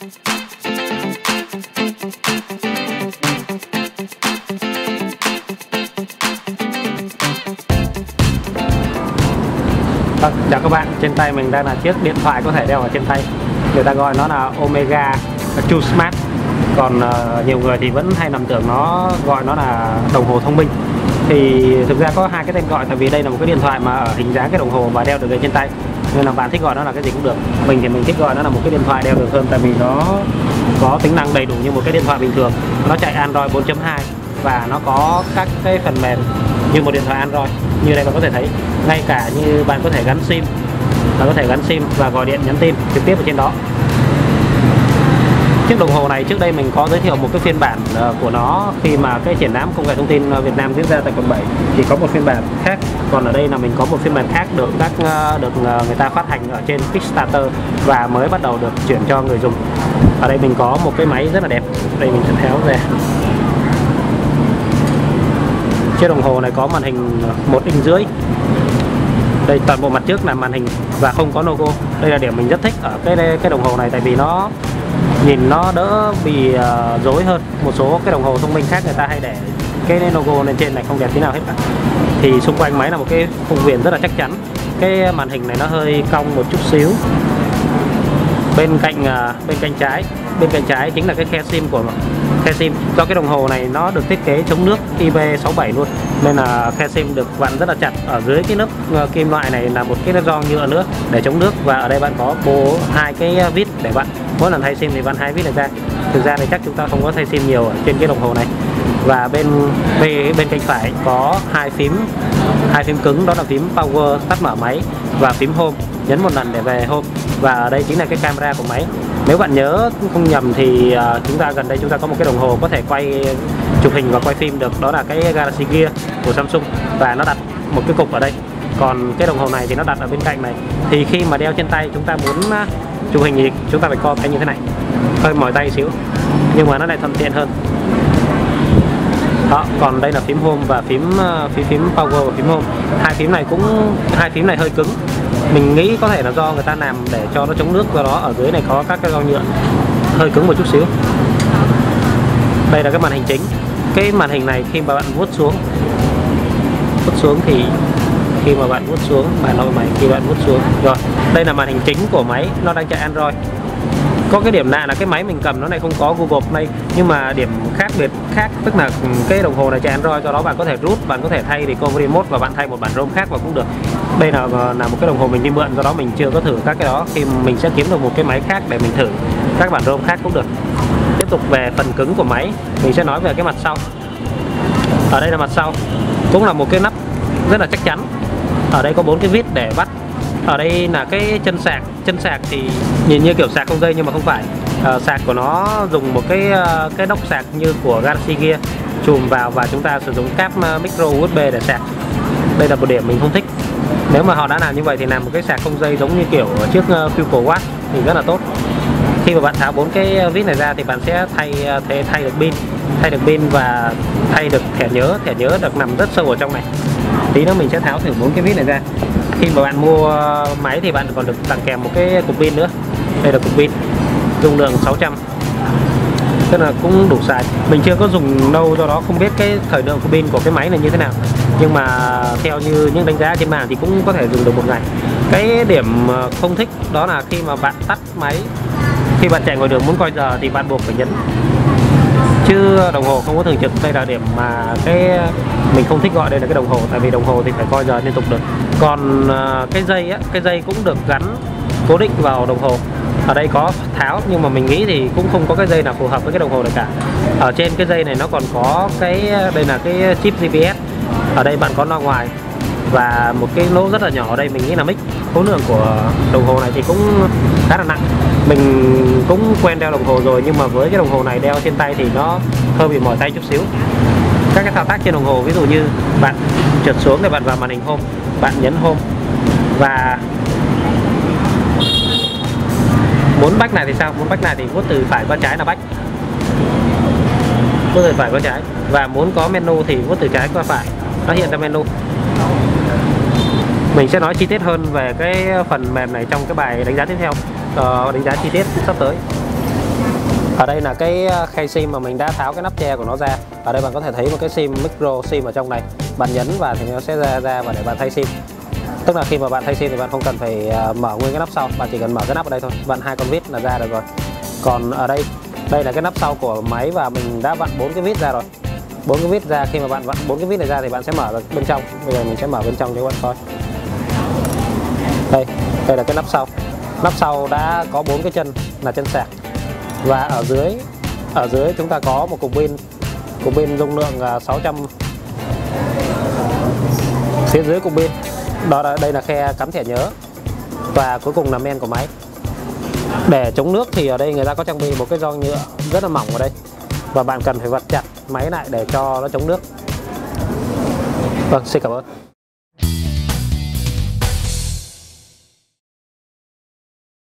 Vâng, chào các bạn, trên tay mình đang là chiếc điện thoại có thể đeo ở trên tay. Người ta gọi nó là Omega True Smart. Còn uh, nhiều người thì vẫn hay nằm tưởng nó gọi nó là đồng hồ thông minh. Thì thực ra có hai cái tên gọi, tại vì đây là một cái điện thoại mà ở hình dáng cái đồng hồ và đeo được ở trên tay. Nên là bạn thích gọi nó là cái gì cũng được. Mình thì mình thích gọi nó là một cái điện thoại đeo được hơn, tại vì nó có tính năng đầy đủ như một cái điện thoại bình thường. Nó chạy Android 4.2 và nó có các cái phần mềm như một điện thoại Android. Như đây bạn có thể thấy, ngay cả như bạn có thể gắn sim, bạn có thể gắn sim và gọi điện nhắn tin trực tiếp ở trên đó chiếc đồng hồ này trước đây mình có giới thiệu một cái phiên bản ờ, của nó khi mà cái triển lãm công nghệ thông tin ờ, Việt Nam diễn ra tại quận 7 thì có một phiên bản khác, còn ở đây là mình có một phiên bản khác được các ờ, được người ta phát hành ở trên Kickstarter và mới bắt đầu được chuyển cho người dùng. Ở đây mình có một cái máy rất là đẹp. Đây mình sẽ tháo ra. Chiếc đồng hồ này có màn hình một inch rưỡi. Đây, toàn bộ mặt trước là màn hình và không có logo. Đây là điểm mình rất thích ở cái cái đồng hồ này tại vì nó nhìn nó đỡ bị uh, rối hơn. Một số cái đồng hồ thông minh khác người ta hay để cái logo lên trên này không đẹp thế nào hết cả thì xung quanh máy là một cái khung viền rất là chắc chắn. Cái màn hình này nó hơi cong một chút xíu. Bên cạnh uh, bên cạnh trái bên cạnh trái chính là cái khe sim của khe sim. Do cái đồng hồ này nó được thiết kế chống nước IP67 luôn, nên là khe sim được vặn rất là chặt. Ở dưới cái lớp ờ, kim loại này là một cái gio nhựa nữa để chống nước, và ở đây bạn có bố hai cái vít để bạn mỗi lần thay sim thì bạn hai vít này ra. Thực ra thì chắc chúng ta không có thay sim nhiều ở trên cái đồng hồ này. Và bên bên bên cạnh phải có hai phím hai phím cứng, đó là phím power tắt mở máy và phím home. Nhấn một lần để về home. Và ở đây chính là cái camera của máy nếu bạn nhớ không nhầm thì uh, chúng ta gần đây chúng ta có một cái đồng hồ có thể quay chụp hình và quay phim được đó là cái Galaxy Gear của Samsung và nó đặt một cái cục ở đây. Còn cái đồng hồ này thì nó đặt ở bên cạnh này. Thì khi mà đeo trên tay chúng ta muốn uh, chụp hình thì chúng ta phải co cái như thế này. Hơi mỏi tay xíu nhưng mà nó lại thuận tiện hơn. Đó còn đây là phím home và phím uh, phím phím power và phím home. Hai phím này cũng hai phím này hơi cứng mình nghĩ có thể là do người ta làm để cho nó chống nước, do đó ở dưới này có các cái gao nhựa hơi cứng một chút xíu. Đây là cái màn hình chính. Cái màn hình này khi mà bạn vuốt xuống vuốt xuống thì khi mà bạn vuốt xuống, bạn nội máy, khi bạn vuốt xuống. Rồi, đây là màn hình chính của máy, nó đang chạy Android có cái điểm lạ là cái máy mình cầm nó này không có Google Play, nhưng mà điểm khác biệt khác, tức là cái đồng hồ này chạy Android cho đó bạn có thể rút, bạn có thể thay recovery remote và bạn thay một bản ROM khác và cũng được. Đây là ờ, là một cái đồng hồ mình đi mượn, do đó mình chưa có thử các cái đó. Khi mình sẽ kiếm được một cái máy khác để mình thử các bản ROM khác cũng được. Tiếp tục về phần cứng của máy, mình sẽ nói về cái mặt sau. Ở đây là mặt sau, cũng là một cái nắp rất là chắc chắn. Ở đây có bốn cái vít để bắt ở đây là cái chân sạc. Chân sạc thì nhìn như kiểu sạc không dây nhưng mà không phải. À, sạc của nó dùng một cái ờ, cái đốc sạc như của Galaxy Gear. Chùm vào và chúng ta sử dụng cáp ờ, micro USB để sạc. Đây là một điểm mình không thích. Nếu mà họ đã làm như vậy thì làm một cái sạc không dây giống như kiểu chiếc Fuel Watch thì rất là tốt khi mà bạn tháo bốn cái ờ, vít này ra thì bạn sẽ thay ờ, thay, thay được pin thay được pin và thay được thẻ nhớ. Thẻ nhớ được nằm rất sâu ở trong này. Tí nữa mình sẽ tháo thử bốn cái vít này ra. Khi mà bạn mua ờ, máy thì bạn còn được tặng kèm một cái cục pin nữa. Đây là cục pin dung lượng 600 tức là cũng đủ xài mình chưa có dùng lâu do đó không biết cái thời lượng của pin của cái máy này như thế nào. Nhưng mà theo như những đánh giá trên mạng thì cũng có thể dùng được một ngày. Cái điểm không thích đó là khi mà bạn tắt máy khi bạn chạy ngoài đường muốn coi giờ thì bạn buộc phải nhấn. Chứ đồng hồ không có thường trực, đây là điểm mà cái mình không thích gọi đây là cái đồng hồ, tại vì đồng hồ thì phải coi giờ liên tục được. Còn à, cái dây á, cái dây cũng được gắn, cố định vào đồng hồ. Ở đây có tháo, nhưng mà mình nghĩ thì cũng không có cái dây nào phù hợp với cái đồng hồ này cả. Ở trên cái dây này nó còn có cái, đây là cái chip GPS ở đây bạn có loa ngoài và một cái lỗ rất là nhỏ ở đây, mình nghĩ là mic khối lượng của đồng hồ này thì cũng khá là nặng. Mình cũng quen đeo đồng hồ rồi, nhưng mà với cái đồng hồ này đeo trên tay thì nó hơi bị mỏi tay chút xíu. Các cái thao tác trên đồng hồ, ví dụ như bạn trượt xuống để bạn vào màn hình home, bạn nhấn home. Và muốn bách này thì sao? Muốn bách này thì vuốt từ phải qua trái là bách. Vuốt từ phải qua trái. Và muốn có menu thì vuốt từ trái qua phải. Nó hiện ra menu mình sẽ nói chi tiết hơn về cái phần mềm này trong cái bài đánh giá tiếp theo. Uh, đánh giá chi tiết sắp tới. Ở đây là cái khe khay sim mà mình đã tháo cái nắp che của nó ra. Ở đây bạn có thể thấy một cái sim micro sim ở trong này. Bạn nhấn và thì nó sẽ ra ra và để bạn thay sim. Tức là khi mà bạn thay sim thì bạn không cần phải ờ, mở nguyên cái nắp sau. Bạn chỉ cần mở cái nắp ở đây thôi. Bạn hai con vít là ra được rồi. Còn ở đây đây là cái nắp sau của máy và mình đã vặn bốn cái vít ra rồi. Bốn cái vít ra khi mà bạn vặn bốn cái vít này ra thì bạn sẽ mở được bên trong. Bây giờ mình sẽ mở bên trong cho các bạn coi đây đây là cái nắp sau. Nắp sau đã có bốn cái chân là chân sạc. Và ở dưới ở dưới chúng ta có một cục pin. Cục pin dung lượng à, 600 phía dưới cục pin. Đó là, đây là khe cắm thẻ nhớ. Và cuối cùng là men của máy. Để chống nước thì ở đây người ta có trang bị một cái gioăng nhựa rất là mỏng ở đây. Và bạn cần phải vật chặt máy lại để cho nó chống nước. Vâng xin cảm ơn.